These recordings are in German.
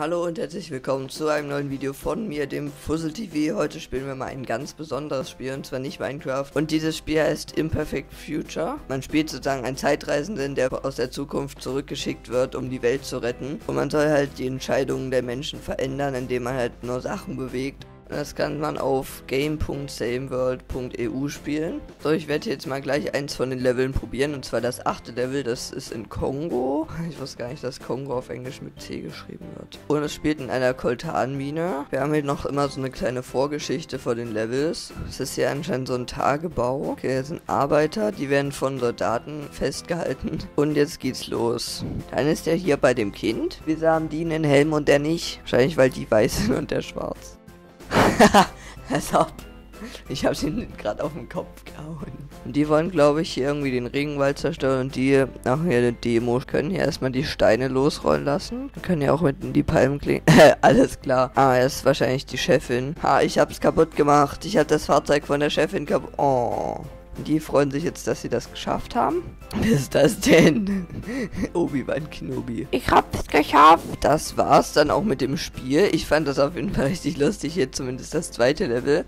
Hallo und herzlich willkommen zu einem neuen Video von mir, dem Fuzzle TV. Heute spielen wir mal ein ganz besonderes Spiel und zwar nicht Minecraft. Und dieses Spiel heißt Imperfect Future. Man spielt sozusagen einen Zeitreisenden, der aus der Zukunft zurückgeschickt wird, um die Welt zu retten. Und man soll halt die Entscheidungen der Menschen verändern, indem man halt nur Sachen bewegt. Das kann man auf game.sameworld.eu spielen. So, ich werde jetzt mal gleich eins von den Leveln probieren. Und zwar das achte Level, das ist in Kongo. Ich wusste gar nicht, dass Kongo auf Englisch mit C geschrieben wird. Und es spielt in einer Koltanmine. Wir haben hier noch immer so eine kleine Vorgeschichte vor den Levels. Es ist hier anscheinend so ein Tagebau. Okay, hier sind Arbeiter, die werden von Soldaten festgehalten. Und jetzt geht's los. Dann ist er hier bei dem Kind. Wieso haben die einen Helm und der nicht? Wahrscheinlich, weil die weiß sind und der schwarz. also, ich habe den gerade auf den Kopf gehauen. Und die wollen, glaube ich, hier irgendwie den Regenwald zerstören und die, ach hier eine Demo, können hier erstmal die Steine losrollen lassen. Können ja auch mit in die Palmen klingen. Alles klar. Ah, er ist wahrscheinlich die Chefin. Ah, ich hab's kaputt gemacht. Ich hab das Fahrzeug von der Chefin kaputt. Oh. Die freuen sich jetzt, dass sie das geschafft haben. Was ist das denn? Obi-Wan Kenobi. Ich hab's geschafft. Das war's dann auch mit dem Spiel. Ich fand das auf jeden Fall richtig lustig. Hier zumindest das zweite Level.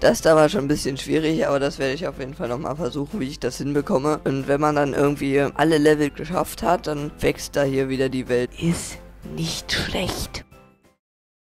Das da war schon ein bisschen schwierig, aber das werde ich auf jeden Fall nochmal versuchen, wie ich das hinbekomme. Und wenn man dann irgendwie alle Level geschafft hat, dann wächst da hier wieder die Welt. Ist nicht schlecht.